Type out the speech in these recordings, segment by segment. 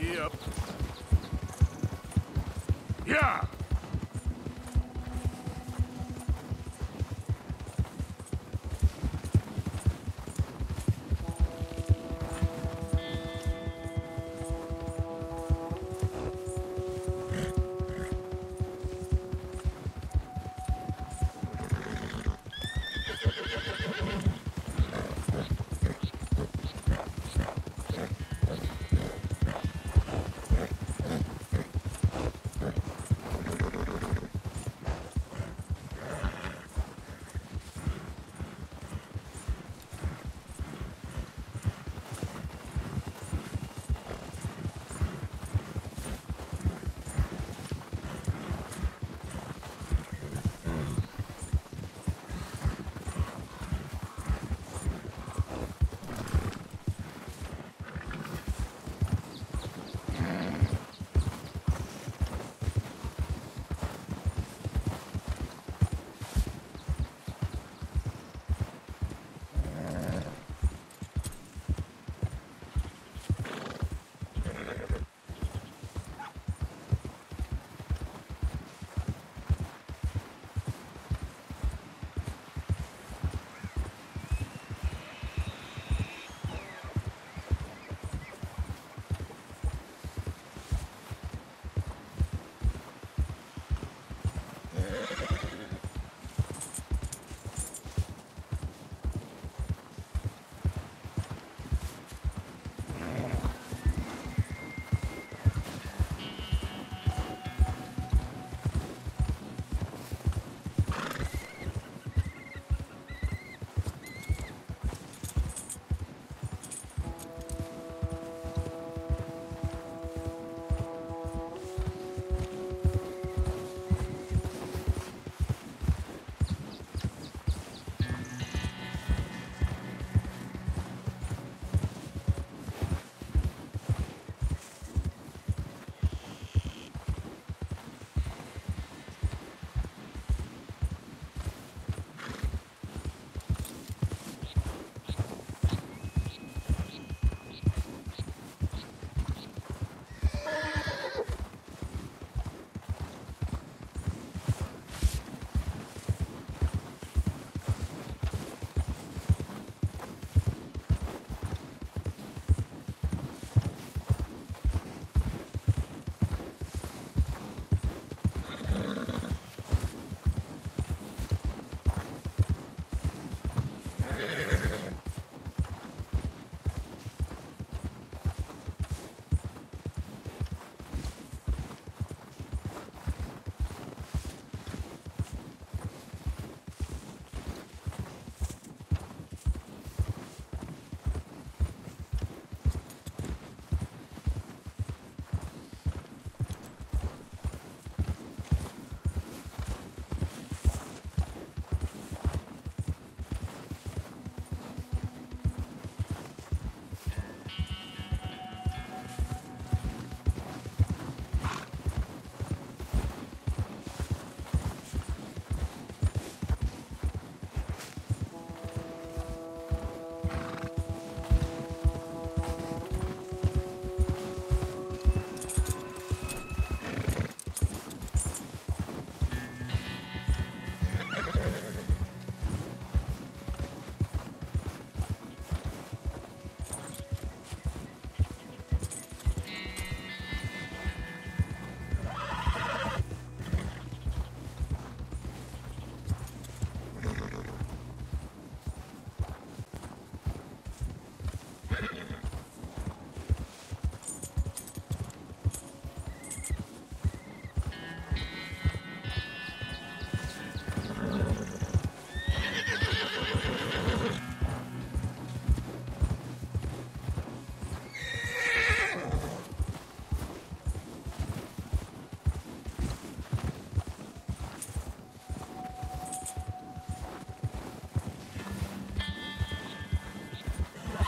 Yep. Yeah!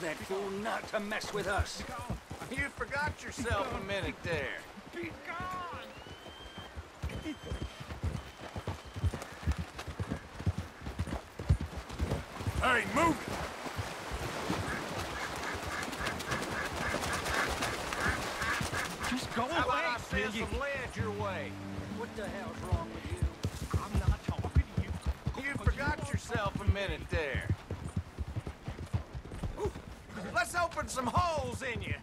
that fool not to mess with us. You forgot yourself a minute there. Be gone! Hey, move it! Just go How about away, I send will you? some lead your way? What the hell's wrong with you? I'm not talking to you. You forgot yourself a minute there. Let's open some holes in you.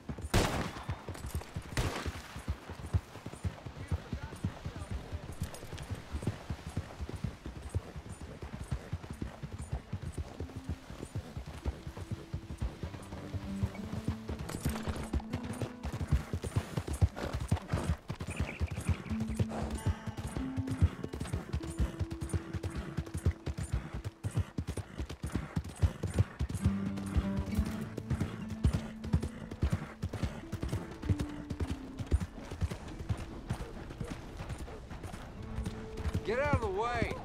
Get out of the way.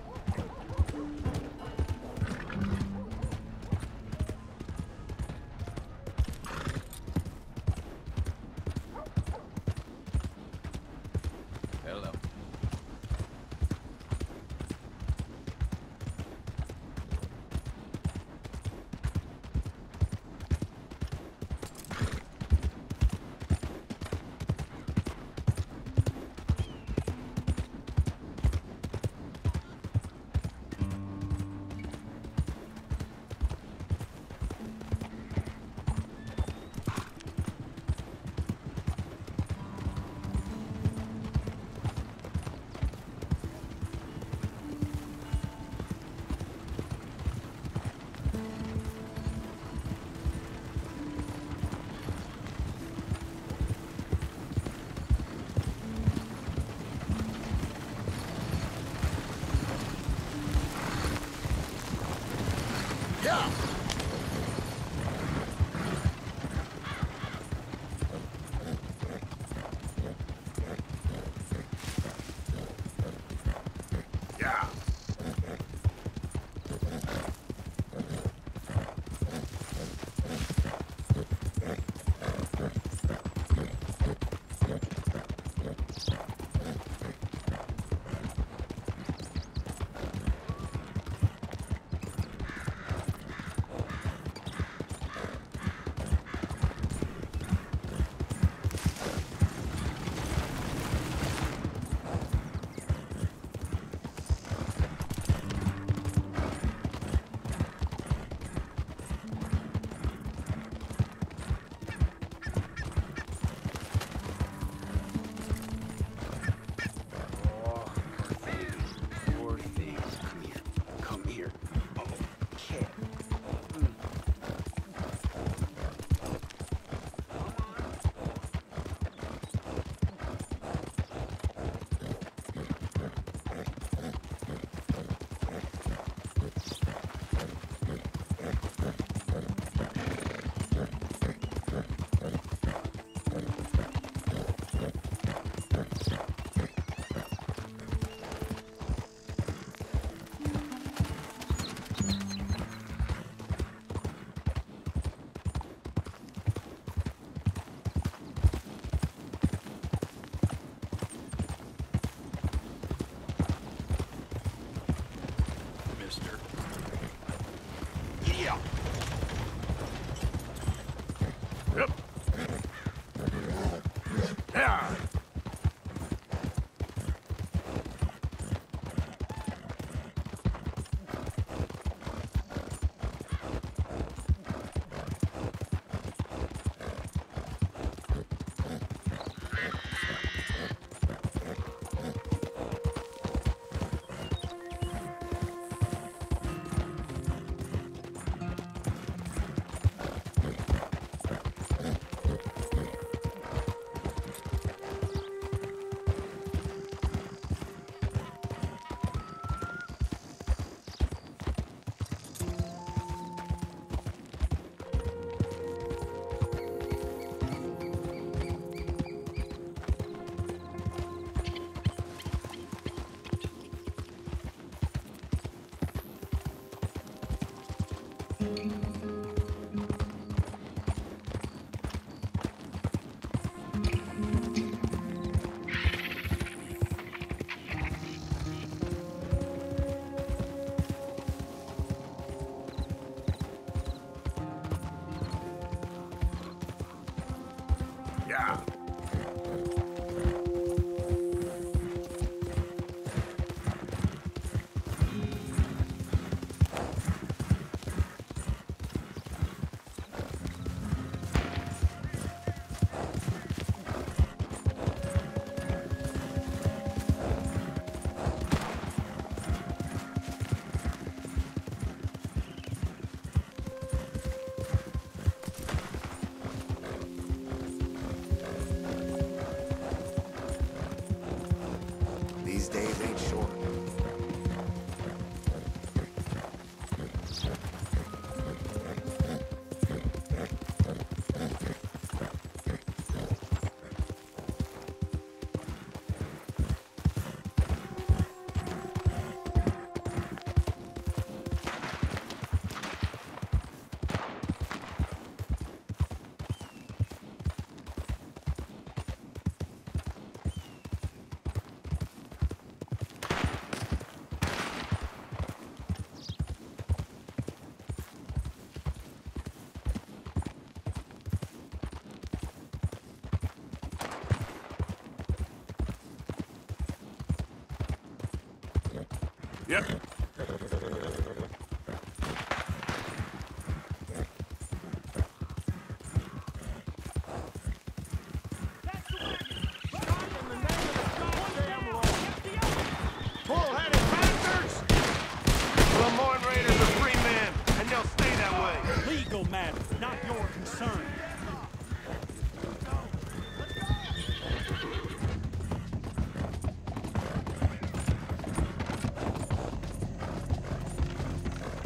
Yep.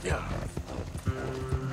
Yeah. Mm.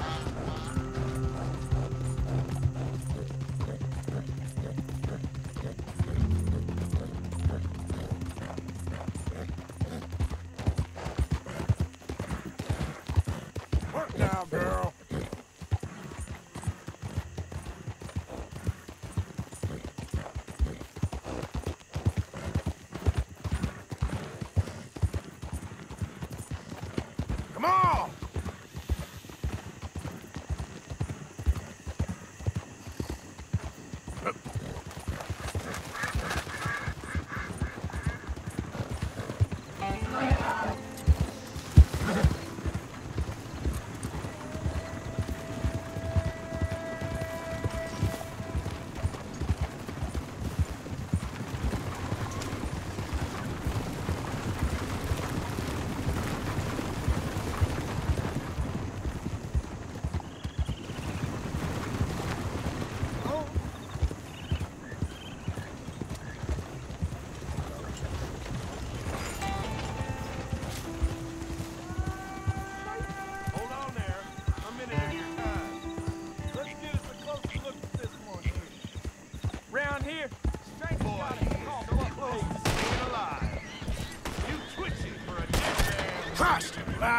We'll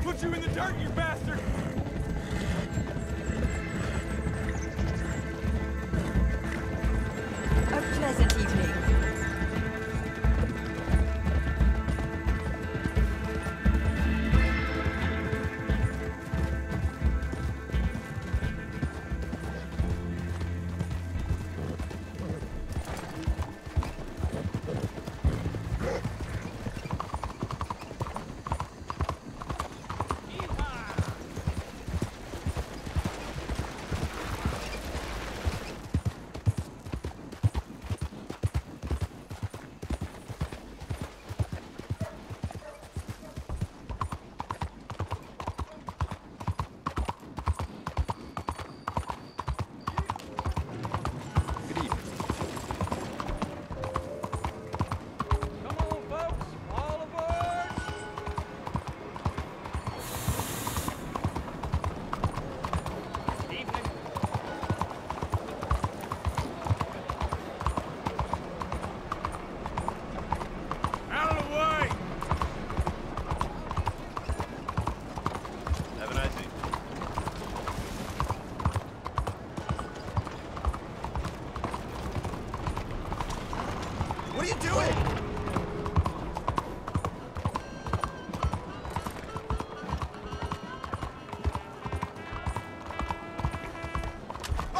put you in the dirt, you bastard!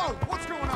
What's going on?